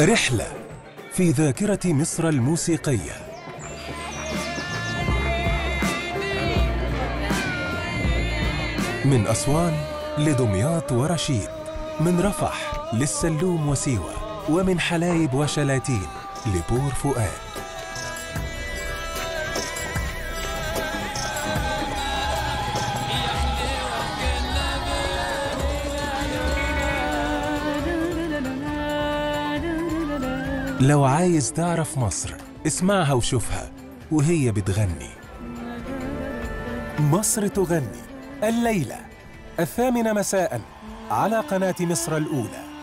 رحلة في ذاكرة مصر الموسيقية. من أسوان لدمياط ورشيد من رفح للسلوم وسيوة ومن حلايب وشلاتين لبور فؤاد. لو عايز تعرف مصر اسمعها وشوفها وهي بتغني. مصر تغني. الليلة. الثامنة مساء على قناة مصر الأولى.